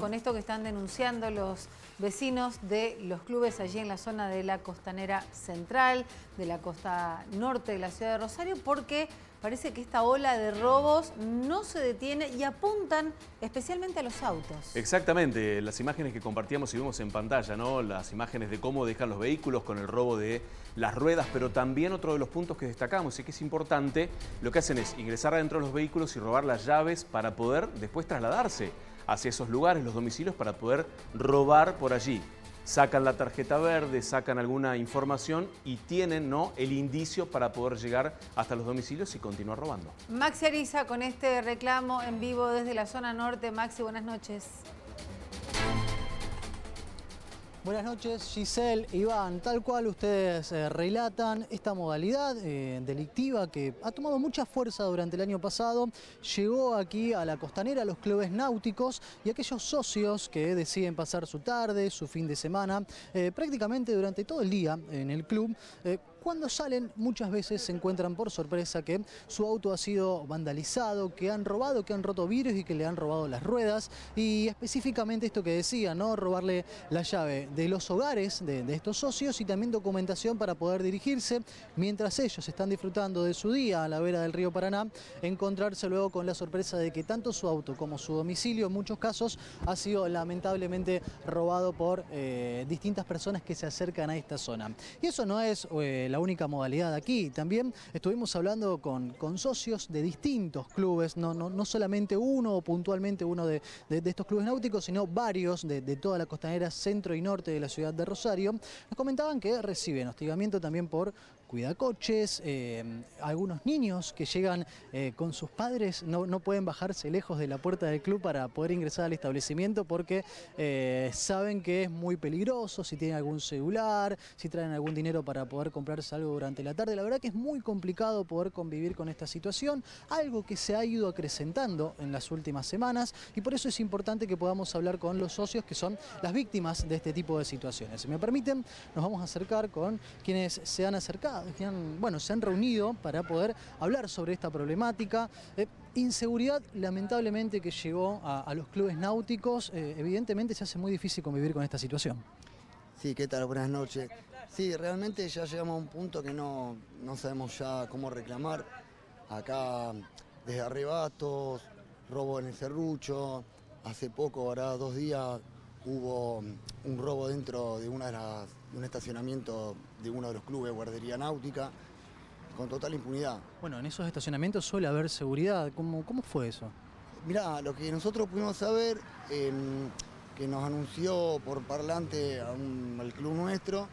Con esto que están denunciando los vecinos de los clubes allí en la zona de la costanera central, de la costa norte de la ciudad de Rosario, porque parece que esta ola de robos no se detiene y apuntan especialmente a los autos. Exactamente, las imágenes que compartíamos y vimos en pantalla, ¿no? Las imágenes de cómo dejan los vehículos con el robo de las ruedas, pero también otro de los puntos que destacamos y que es importante, lo que hacen es ingresar adentro de los vehículos y robar las llaves para poder después trasladarse hacia esos lugares, los domicilios, para poder robar por allí. Sacan la tarjeta verde, sacan alguna información y tienen ¿no? el indicio para poder llegar hasta los domicilios y continuar robando. Maxi Ariza con este reclamo en vivo desde la zona norte. Maxi, buenas noches. Buenas noches, Giselle, Iván. Tal cual ustedes eh, relatan, esta modalidad eh, delictiva que ha tomado mucha fuerza durante el año pasado, llegó aquí a la costanera, a los clubes náuticos y aquellos socios que deciden pasar su tarde, su fin de semana, eh, prácticamente durante todo el día en el club, cuando salen muchas veces se encuentran por sorpresa que su auto ha sido vandalizado, que han robado, que han roto vidrios y que le han robado las ruedas y específicamente esto que decía, ¿no? robarle la llave de los hogares de, estos socios y también documentación para poder dirigirse mientras ellos están disfrutando de su día a la vera del río Paraná, encontrarse luego con la sorpresa de que tanto su auto como su domicilio en muchos casos ha sido lamentablemente robado por eh, distintas personas que se acercan a esta zona. Y eso no es eh, la única modalidad aquí. También estuvimos hablando con, con socios de distintos clubes, no, no, no, solamente uno o puntualmente uno de, estos clubes náuticos, sino varios de, de, toda la costanera centro y norte de la ciudad de Rosario. Nos comentaban que reciben hostigamiento también por cuidacoches, eh, algunos niños que llegan eh, con sus padres no, no, pueden bajarse lejos de la puerta del club para poder ingresar al establecimiento porque eh, saben que es muy peligroso, si tienen algún celular, si traen algún dinero para poder comprarse algo durante la tarde. La verdad que es muy complicado poder convivir con esta situación, algo que se ha ido acrecentando en las últimas semanas y por eso es importante que podamos hablar con los socios que son las víctimas de este tipo de situaciones. Si me permiten, nos vamos a acercar con quienes se han acercado bueno, se han reunido para poder hablar sobre esta problemática. Eh, inseguridad, lamentablemente, que llegó a, los clubes náuticos, eh, evidentemente se hace muy difícil convivir con esta situación. Sí, ¿qué tal? Buenas noches. Sí, realmente ya llegamos a un punto que no, no sabemos ya cómo reclamar. Acá, desde arrebatos, robo en el serrucho, hace poco, ahora dos días, hubo un robo dentro de una de las un estacionamiento de uno de los clubes, guardería náutica, con total impunidad. Bueno, en esos estacionamientos suele haber seguridad. ¿Cómo, cómo fue eso? Mirá, lo que nosotros pudimos saber, em, que nos anunció por parlante al club nuestro,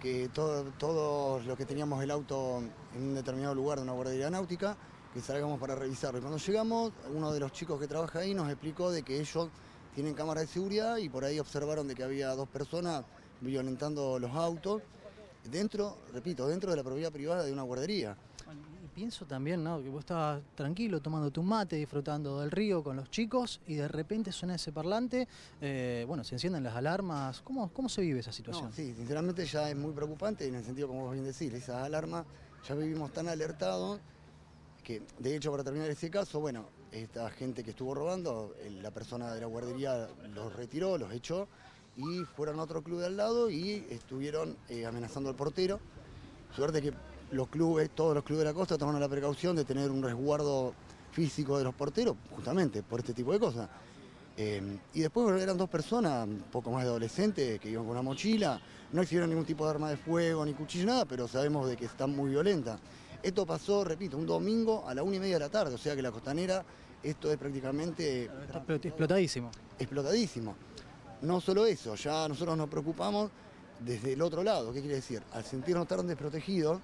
que todos los que teníamos el auto en un determinado lugar de una guardería náutica, que salgamos para revisarlo. Y cuando llegamos, uno de los chicos que trabaja ahí nos explicó de que ellos tienen cámaras de seguridad y por ahí observaron de que había dos personas violentando los autos, dentro, repito, dentro de la propiedad privada de una guardería. Y pienso también, ¿no? Que vos estabas tranquilo tomando tu mate, disfrutando del río con los chicos y de repente suena ese parlante, eh, bueno, se encienden las alarmas. ¿Cómo, ¿Cómo se vive esa situación? sí, sinceramente ya es muy preocupante en el sentido, como vos bien decís, esas alarmas ya vivimos tan alertados que, de hecho, para terminar ese caso, bueno, esta gente que estuvo robando, la persona de la guardería los retiró, los echó y fueron a otro club de al lado y estuvieron eh, amenazando al portero. Suerte que los clubes, todos los clubes de la costa tomaron la precaución de tener un resguardo físico de los porteros, justamente por este tipo de cosas. Eh, y después eran dos personas, un poco más de adolescentes, que iban con una mochila, no exhibieron ningún tipo de arma de fuego ni cuchillo, nada, pero sabemos de que están muy violentas. Esto pasó, repito, un domingo a la una y media de la tarde, o sea que la costanera, esto es prácticamente... explotadísimo. Explotadísimo. No solo eso, ya nosotros nos preocupamos desde el otro lado. ¿Qué quiere decir? Al sentirnos tan desprotegidos,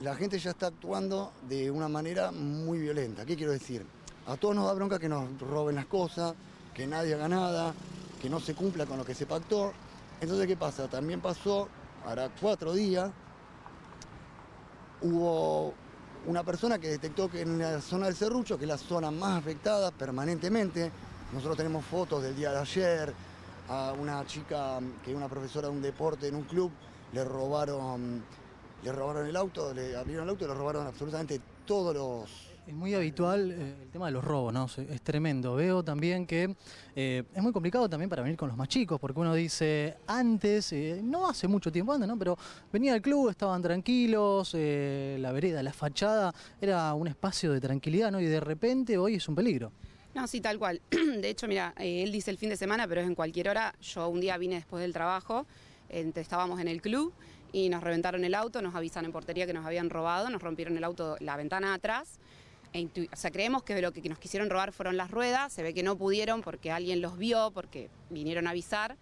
la gente ya está actuando de una manera muy violenta. ¿Qué quiero decir? A todos nos da bronca que nos roben las cosas, que nadie haga nada, que no se cumpla con lo que se pactó. Entonces, ¿qué pasa? También pasó, hará cuatro días, hubo una persona que detectó que en la zona del Cerrucho, que es la zona más afectada permanentemente, nosotros tenemos fotos del día de ayer, a una chica que es una profesora de un deporte en un club, le robaron, le robaron el auto, le abrieron el auto y le robaron absolutamente todos los Es muy habitual eh, el tema de los robos, ¿no? Es tremendo. Veo también que eh, es muy complicado también para venir con los más chicos, porque uno dice, antes, eh, no hace mucho tiempo antes, ¿no? Pero venía al club, estaban tranquilos, la vereda, la fachada, era un espacio de tranquilidad, ¿no? Y de repente hoy es un peligro. No, sí, tal cual. De hecho, mira, eh, él dice el fin de semana, pero es en cualquier hora. Yo un día vine después del trabajo, estábamos en el club y nos reventaron el auto, nos avisan en portería que nos habían robado, nos rompieron el auto, la ventana atrás. E o sea, creemos que lo que nos quisieron robar fueron las ruedas, se ve que no pudieron porque alguien los vio, porque vinieron a avisar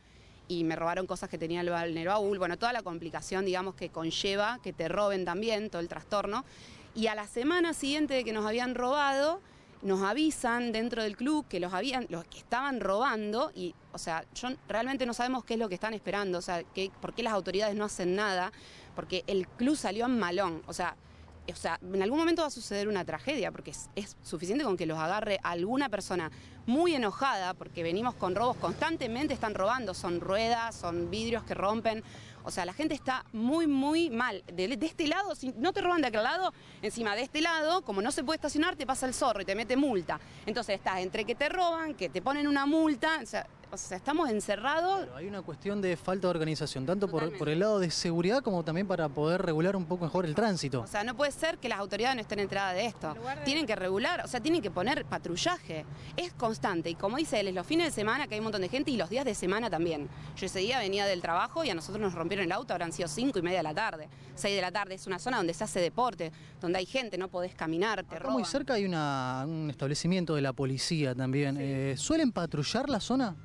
y me robaron cosas que tenía el baúl. Bueno, toda la complicación, digamos, que conlleva que te roben también, todo el trastorno. Y a la semana siguiente de que nos habían robado, nos avisan dentro del club que los habían, los que estaban robando y, o sea, yo realmente no sabemos qué es lo que están esperando, o sea, qué- por qué las autoridades no hacen nada, porque el club salió en malón, o sea, o sea, en algún momento va a suceder una tragedia, porque es, suficiente con que los agarre alguna persona muy enojada, porque venimos con robos, constantemente están robando, son ruedas, son vidrios que rompen, o sea, la gente está muy, muy mal. De, de este lado, si no te roban de aquel lado, encima de este lado, como no se puede estacionar, te pasa el zorro y te mete multa. Entonces estás entre que te roban, que te ponen una multa, o sea, o sea, estamos encerrados Pero hay una cuestión de falta de organización, tanto por, el lado de seguridad como también para poder regular un poco mejor el tránsito. O sea, no puede ser que las autoridades no estén enteradas de esto. de- Tienen que regular, o sea, tienen que poner patrullaje. Es constante. Y como dice él, es los fines de semana que hay un montón de gente y los días de semana también. Yo ese día venía del trabajo y a nosotros nos rompieron el auto, habrán sido cinco y media de la tarde. Seis de la tarde es una zona donde se hace deporte, donde hay gente, no podés caminar, te Acá muy cerca hay una- un establecimiento de la policía también. Eh, ¿Suelen patrullar la zona?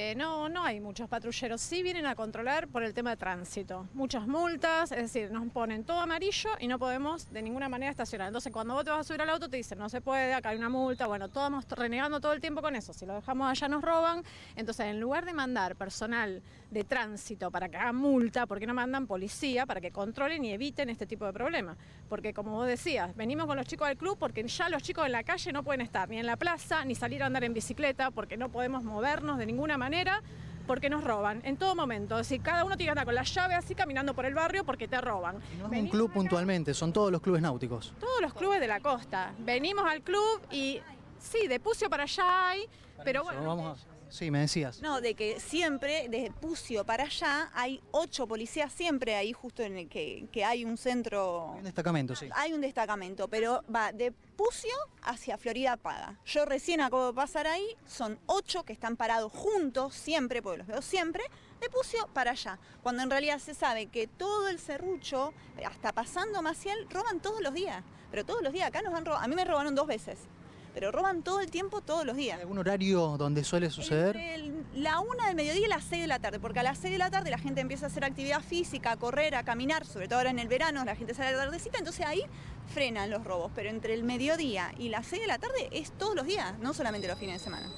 Eh, no, no hay muchos patrulleros. Sí vienen a controlar por el tema de tránsito. Muchas multas, es decir, nos ponen todo amarillo y no podemos de ninguna manera estacionar. Entonces, cuando vos te vas a subir al auto, te dicen, no se puede, acá hay una multa. Bueno, todos vamos renegando todo el tiempo con eso. Si lo dejamos allá, nos roban. Entonces, en lugar de mandar personal de tránsito para que hagan multa, ¿por qué no mandan policía para que controlen y eviten este tipo de problemas? Porque, como vos decías, venimos con los chicos del club porque ya los chicos en la calle no pueden estar ni en la plaza, ni salir a andar en bicicleta, porque no podemos movernos de ninguna manera, porque nos roban en todo momento. Decir, cada uno tiene que andar con la llave así caminando por el barrio porque te roban. No es un club acá, puntualmente, son todos los clubes náuticos. Todos los clubes de la costa. Venimos al club y sí, de Pucio para allá hay, pero bueno. Vamos a- Sí, me decías. No, de que siempre, desde Pucio para allá, hay ocho policías siempre ahí, justo en el que, que hay un centro, Un destacamento, sí. hay un destacamento, pero va de Pucio hacia Florida Paga. Yo recién acabo de pasar ahí, son ocho que están parados juntos siempre, porque los veo siempre, de para allá. Cuando en realidad se sabe que todo el serrucho, hasta pasando Maciel, roban todos los días. Pero todos los días, acá nos han robado, a mí me robaron dos veces, pero roban todo el tiempo, todos los días. ¿Hay algún horario donde suele suceder? El- la una del mediodía y las 6 de la tarde, porque a las 6 de la tarde la gente empieza a hacer actividad física, a correr, a caminar, sobre todo ahora en el verano, la gente sale a la tardecita, entonces ahí frenan los robos, pero entre el mediodía y las 6 de la tarde es todos los días, no solamente los fines de semana.